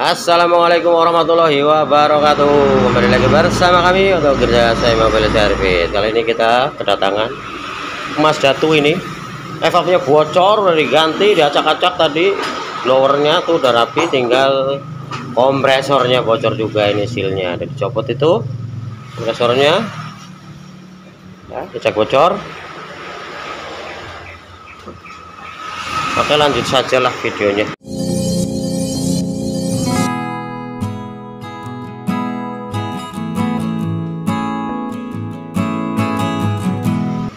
Assalamualaikum warahmatullahi wabarakatuh. Kembali lagi bersama kami untuk kerja saya mobil service. Kali ini kita kedatangan Mas Datu ini. Evapnya bocor udah diganti diacak-acak tadi. Blowernya tuh udah rapi tinggal kompresornya bocor juga ini sealnya. Ada dicopot itu kompresornya. Ya dicek bocor. Oke lanjut saja lah videonya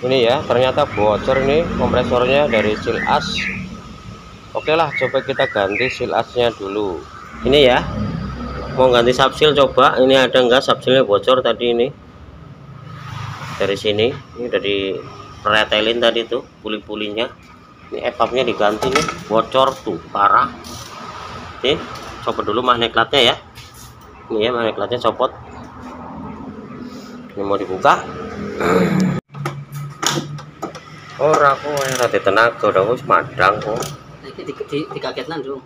ini ya ternyata bocor ini kompresornya dari seal as. Oke lah coba kita ganti seal asnya dulu. Ini ya mau ganti subsil coba. Ini ada enggak subsilnya bocor tadi ini? Dari sini ini dari pretelin tadi tuh puli-pulinya. Ini evapnya diganti nih bocor tuh parah. Nih copot dulu magnetnya ya. Ini ya magnetnya copot. Ini mau dibuka ora kok ora tenaga udah wis madang kok Iki di, di, dikagetnan dong.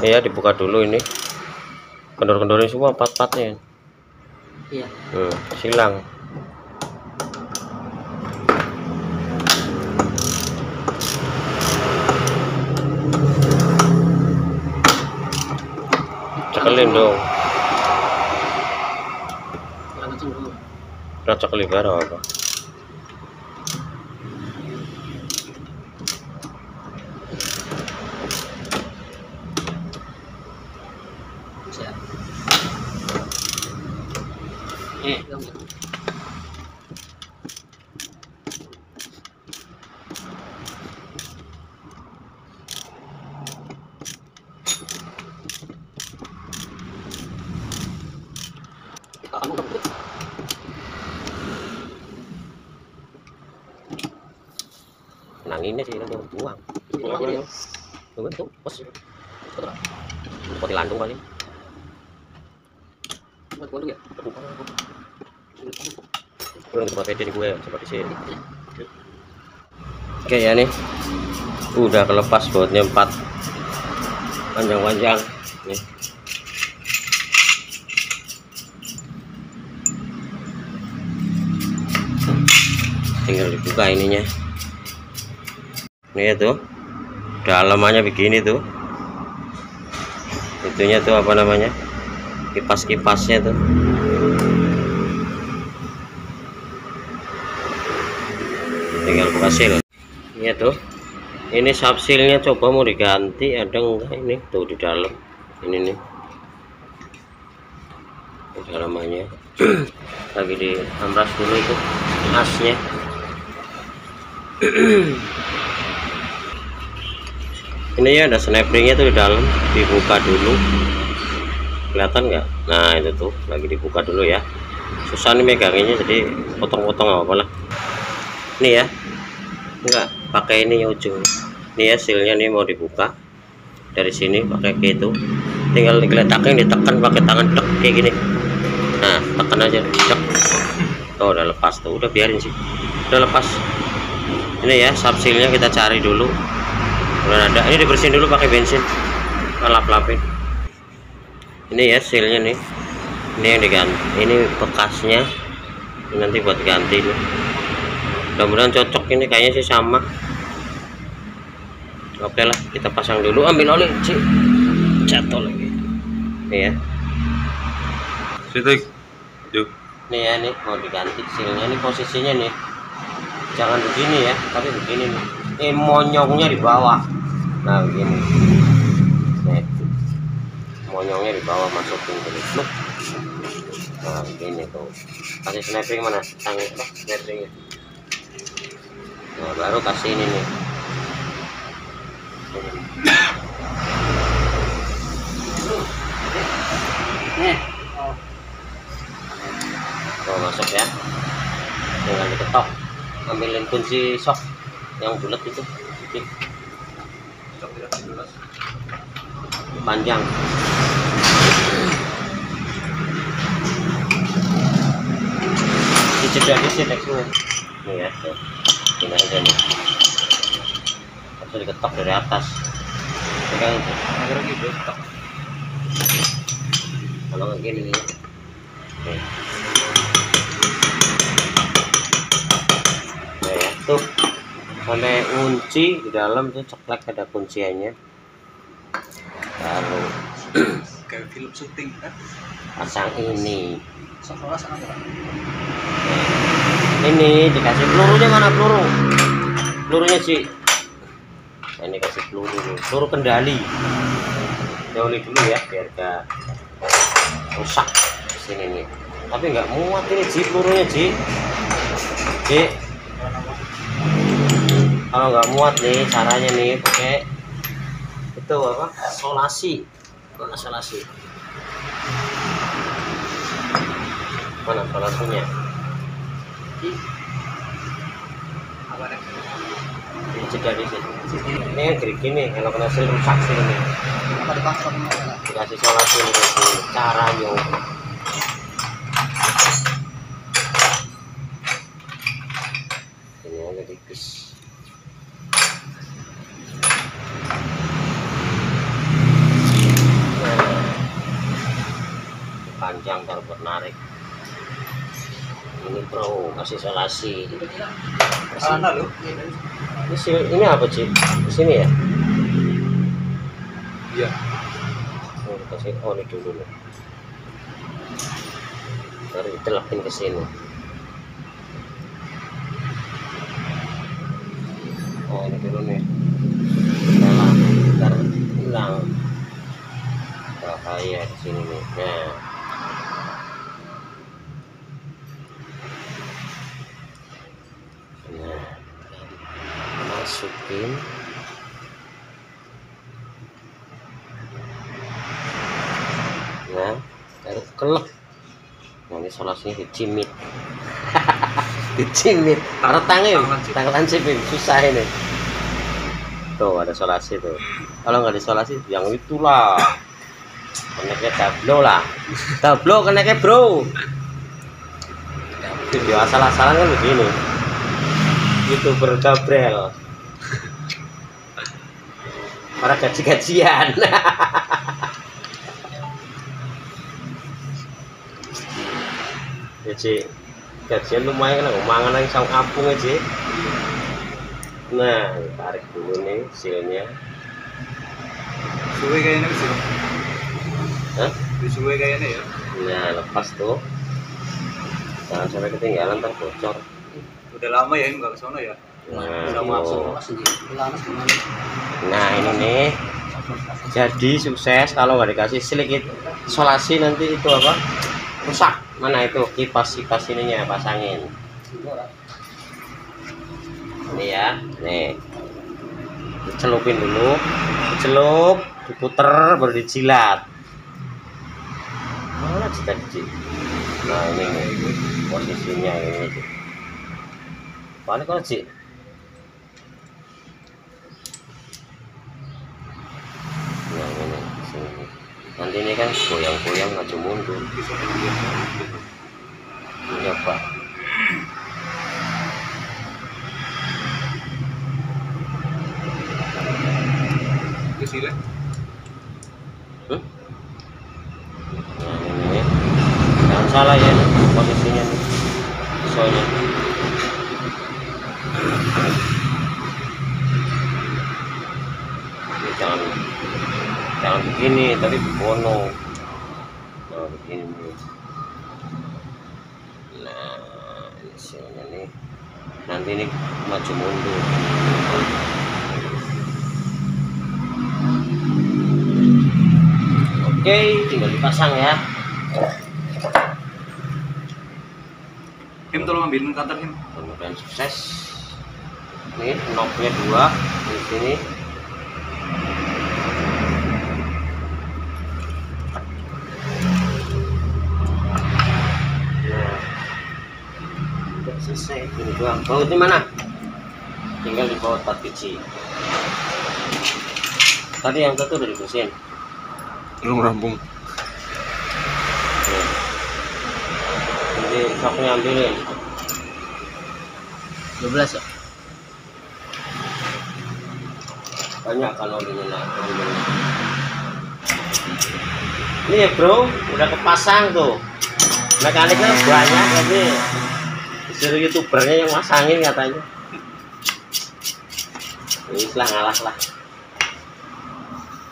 iya dibuka dulu ini. Kendor-kendornya semua pat-patnya. Iya. hmm, silang. Cekelin dong. Cekelin bareng apa nanginnya sih nanti buang. Buang dia. tunggu tuh bos. Poti landung kali. Buat dulu ya. kurang tempat nih gue seperti sini. Oke ya nih. Udah kelepas bautnya empat. Panjang-panjang. Nih. Tinggal dibuka ininya ini ya tuh dalamannya begini tuh. Itunya tuh apa namanya? Kipas-kipasnya tuh. Tinggal buka seal. Iya tuh. Ini subsilnya coba mau diganti ada enggak ini? Tuh di dalam. Ini nih. Dalamannya lagi di amras dulu itu asnya ini ya ada snapringnya tuh di dalam dibuka dulu. Kelihatan nggak? Nah itu tuh lagi dibuka dulu ya. Susah nih meganginnya jadi potong-potong apa apa lah. Ini ya. Enggak pakai ini ujung. Ini ya sealnya nih mau dibuka. Dari sini pakai kayak itu tinggal digeletakin ditekan pakai tangan dek kayak gini. Nah tekan aja dek. Oh udah lepas tuh. Udah biarin sih. Udah lepas. Ini ya subsilnya kita cari dulu udah ada ini dibersihin dulu pakai bensin. Lap-lapin ini ya sealnya nih. Ini yang diganti. Ini bekasnya. Ini nanti buat ganti nih. Mudah-mudahan cocok. Ini kayaknya sih sama. Oke lah kita pasang dulu. Ambil oli sih jatuh lagi. Ini ya. Situ. Yuk. nih ya nih. Mau diganti sealnya nih posisinya nih. Jangan begini ya tapi begini nih. Eh monyongnya di bawah nah begini nih monyongnya di bawah masukin ke Look. nah begini tuh. Kasih snapping mana? Tangan oh, snappingnya nah baru kasih ini nih. Oh, masuk ya. Tinggal diketok ambilin kunci sok yang bulat itu. Panjang dijeda di sini nih ya tuh. ini aja nih langsung diketok dari atas pegang itu Agar gitu. Tak. kalau nggak gini Oke. Nah, ya tuh sampai kunci di dalam tuh ceklek ada kunciannya lalu Kayak film syuting kan. pasang ini. Ini dikasih pelurunya mana peluru? Pelurunya sih Nah, ini kasih peluru peluru kendali. Jauhi dulu ya biar gak rusak sini nih tapi nggak muat ini Ji pelurunya Ji Ji kalau nggak muat nih caranya nih pakai itu apa? Solasi. Mana solasi mana solasinya? Ini juga di sini. Ini yang nih kalau kena sil rusak ini dikasih solasi kasih caranya ini agak tipis Nah. Kalau buat narik ini bro kasih lu. ini, si- ini apa sih di sini ya? Iya. oh, kasih oh ini dulu nih. Baru ditelepin ke sini. Oh ini dulu nih. Hilang. Bahaya di sini nih nah nah masukin. Nah taruh kelek nah ini solasinya dicimit. Dicimit. Taruh tangan. Tangan sipin susah ini. Tuh ada solasi tuh. Kalau nggak disolasi yang itulah. Keneknya tablo lah. Tablo keneknya bro. Video asal-asalan kan begini. Youtuber Gabriel para gaji-gajian ya Ci gajian lumayan lah mangan yang sang apung aja nah tarik dulu nih silnya Suwe kayaknya sih. Hah? Suwe kayaknya ya. nah lepas tuh jangan sampai ketinggalan ntar bocor Udah lama ya enggak ke sono ya. Nah, tuh. nah ini nih. Jadi sukses kalau nggak dikasih sedikit solasi nanti itu apa? Rusak. Mana itu? Kipas kipas ininya pasangin ini ya nih. Dicelupin dulu. Dicelup diputer baru dijilat. Mana nah ini nih posisinya ini. Balik kalau Ci nah ini sini nanti ini kan goyang-goyang maju mundur. Iya pak. Hmm? Nah ini jangan salah ya posisinya nih, soalnya. Ini jangan jangan begini, tadi bono. Nah begini nih. Nah ini nih. Nanti ini maju mundur. Oke, tinggal dipasang ya. Him tolong ambilin kantor him. Mudah-mudahan sukses. Ini knobnya dua di sini. Doang. Bautnya mana? Tinggal di bawah 4 biji. Tadi yang satu udah dibersihin. belum rampung. Jadi soknya ambilin. 12 ya. banyak kalau di mana ini ya bro udah kepasang tuh mekaniknya banyak tapi disuruh youtubernya yang masangin katanya. Ini lah ngalah lah.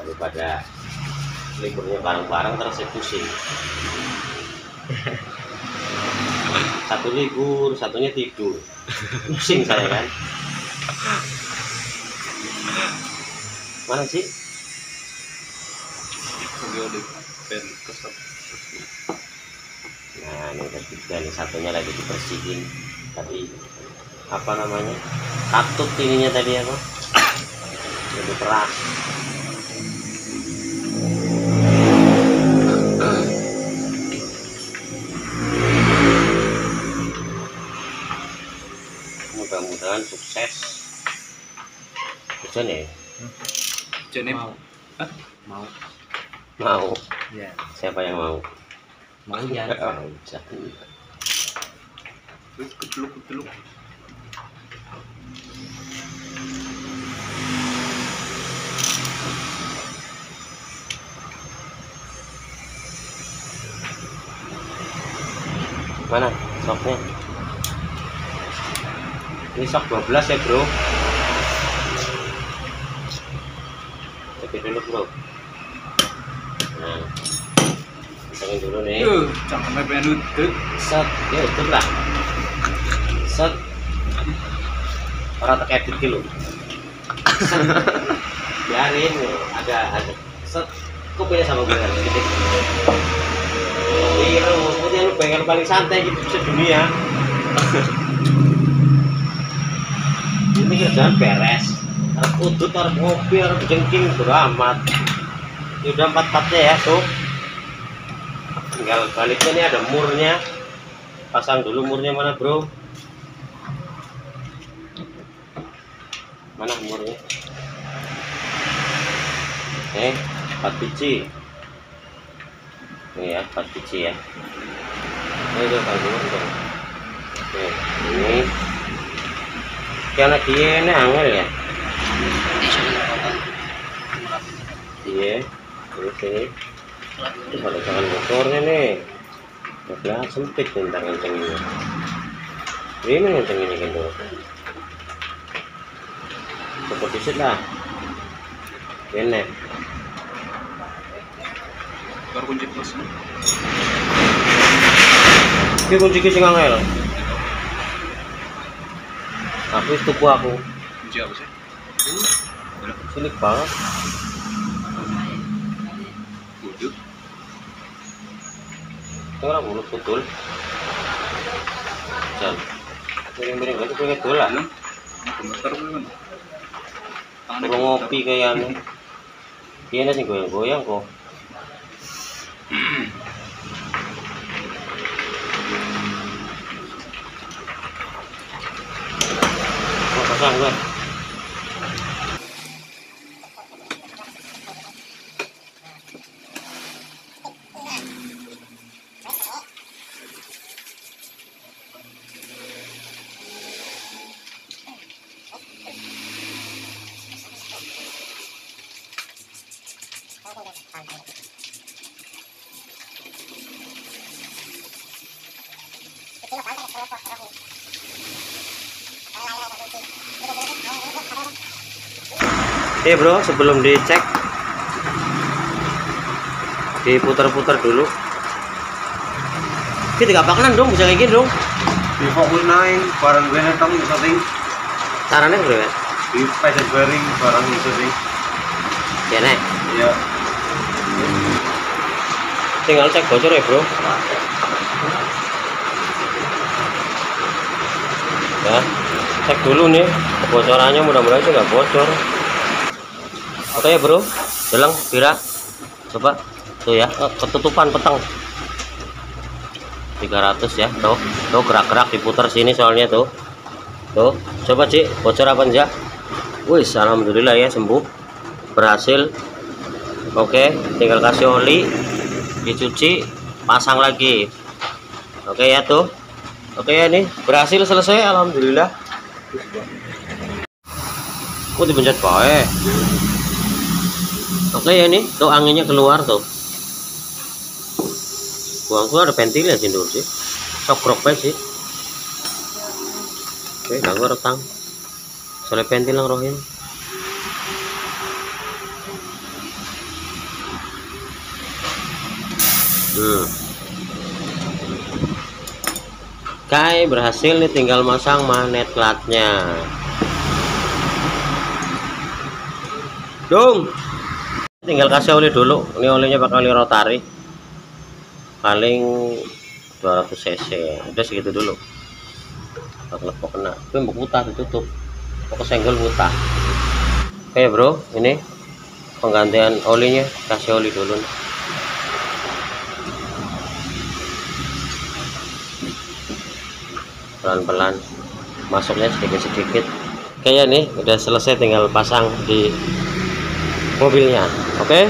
Daripada liburnya bareng-bareng terus saya pusing. Satu libur satunya tidur. Pusing saya kan? Mana sih? Di. Ini ketiga nih satunya lagi dibersihin tadi. Apa namanya? Katut ininya tadi apa? Lebih keras mau ya Oh, hujan. keteluk keteluk. mana soknya ini sok 12 ya bro cek dulu bro nah pasangin dulu nih Yuh, jangan sampai pengen nuduk. set. Ya itu lah. Set. Orang tak edit Set. biarin nih ada ada. Set. Kok beda sama gue sedikit iya lu maksudnya lu pengen paling santai gitu sedunia. Ini kerjaan beres. Harus udut harus ngopi harus jengking beramat ini udah empat empatnya ya tuh tinggal baliknya ini ada murnya. Pasang dulu murnya mana bro? Mana murnya? Eh 4 biji. Ini ya 4 biji ya. Ini udah kalau dulu Oke, ini. Karena dia ini angel ya? Iya terus ini ini kalau jangan motornya nih Udah sempit nih ntar ngencenginnya Ini ngencenginnya gitu. Seperti sih lah. Ini Baru kunci plus. Ini kunci kisih ngangel Aku itu aku. Kunci apa sih? Sulit banget Waduh. Itu orang mulut betul. Jan Miring-miring lagi pengen dolan Kurang ngopi kayaknya Iya sih goyang-goyang kok. Pasang gue. Oke bro, sebelum dicek diputar-putar dulu. Kita tiga pakanan dong, bisa kayak gini dong. Di Focus 9 barang gue netong bisa ting. Caranya bro ya? Di Peset Bearing barang bisa ting. Ya nek, Ya. tinggal cek bocor ya bro. Ya, cek dulu nih kebocorannya mudah-mudahan sih nggak bocor. Oke ya bro, jelang kira coba. Tuh ya. Eh, ketutupan peteng 300 ya. Tuh. Tuh gerak-gerak diputar sini soalnya tuh. Tuh. Coba cik. Bocor apa enggak wis alhamdulillah ya sembuh. Berhasil. Oke tinggal kasih oli. Dicuci. Pasang lagi. Oke ya tuh. Oke ya nih. Berhasil selesai alhamdulillah. Kok dipencet bae oke ya nih tuh anginnya keluar tuh. Buang ada pentilnya sih dulu sih. Aja sih. Oke gak retang soalnya pentil lang rohin hmm. Kai berhasil nih tinggal masang magnet latnya dong tinggal kasih oli dulu. Ini olinya bakal oli rotari paling 200 cc. Udah segitu dulu. Bakal kok kena. Itu mau putah ditutup. Pokok senggol putah oke bro. Ini penggantian olinya. Kasih oli dulu pelan-pelan. Masuknya sedikit-sedikit. Kayaknya nih. Udah selesai tinggal pasang di mobilnya oke?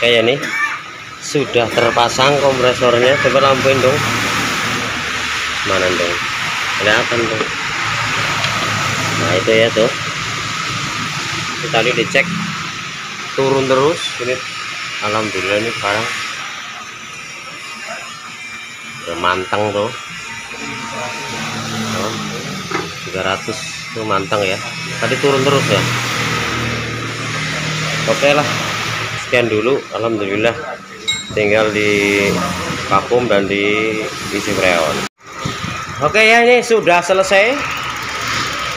Kayak nih sudah terpasang kompresornya. Coba lampuin dong. Mana dong? Kelihatan dong. Nah itu ya tuh. Ini tadi dicek turun terus. Ini alhamdulillah ini sekarang. Udah manteng tuh 300 itu manteng ya. Tadi turun terus ya. Oke lah sekian dulu alhamdulillah. Tinggal di vakum dan di isi freon. Oke ya ini sudah selesai.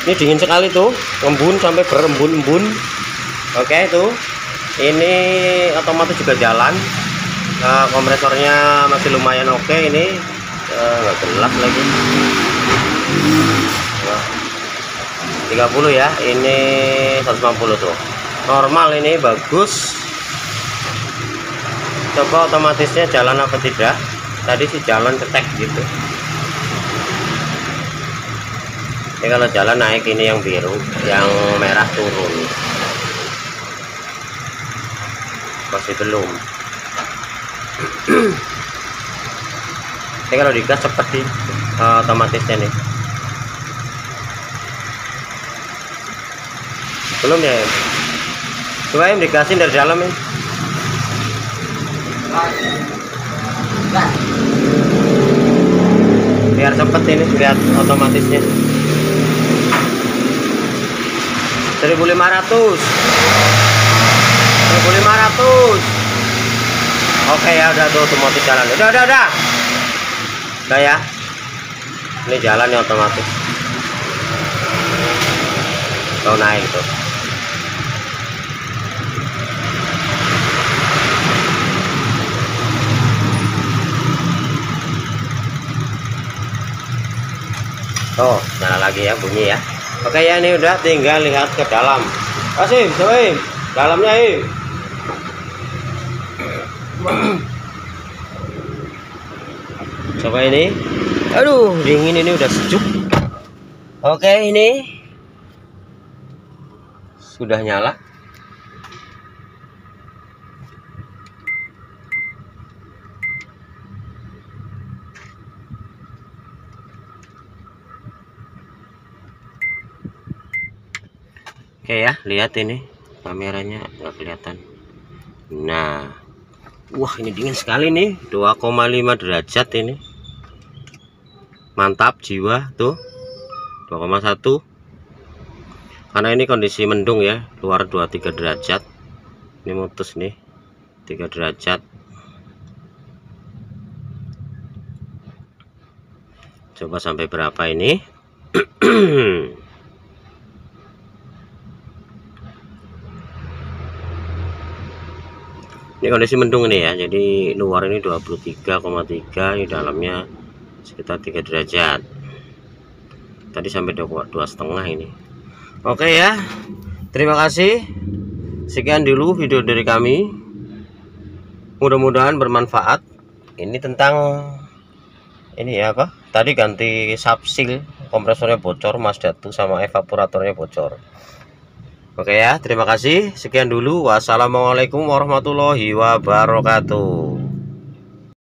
Ini dingin sekali tuh embun sampai berembun-embun. Oke itu. Ini otomatis juga jalan. Nah, kompresornya masih lumayan oke ini. Eh, nggak gelap lagi Wah. 30 ya ini 150 tuh. Normal ini bagus. Coba otomatisnya jalan apa tidak? Tadi sih jalan cetek gitu. Ini kalau jalan naik ini yang biru yang merah turun. Masih belum. Ini kalau digas seperti uh, otomatisnya nih belum ya coba em digasin dari dalam ya biar cepet ini lihat otomatisnya. 1500 1500 oke ya udah tuh otomatis jalan. Udah udah udah. Udah ya. Ini jalan ya otomatis kalau naik tuh Tuh, nyala lagi ya bunyi ya. Oke ya ini udah tinggal lihat ke dalam. Kasih, cobain. Dalamnya ini. Coba ini. Aduh, dingin ini udah sejuk. Oke, ini sudah nyala. Oke ya, lihat ini kameranya nggak kelihatan. Nah, wah ini dingin sekali nih, 2,5 derajat ini. Mantap jiwa tuh, 2,1. Karena ini kondisi mendung ya, luar 23 derajat. Ini mutus nih, 3 derajat. Coba sampai berapa ini? ini kondisi mendung ini ya jadi luar ini 23,3 di dalamnya sekitar 3 derajat tadi sampai dua setengah ini oke ya terima kasih sekian dulu video dari kami mudah-mudahan bermanfaat ini tentang ini ya apa tadi ganti subsil kompresornya bocor Mazda 2 sama evaporatornya bocor Oke ya, terima kasih. Sekian dulu. Wassalamualaikum warahmatullahi wabarakatuh.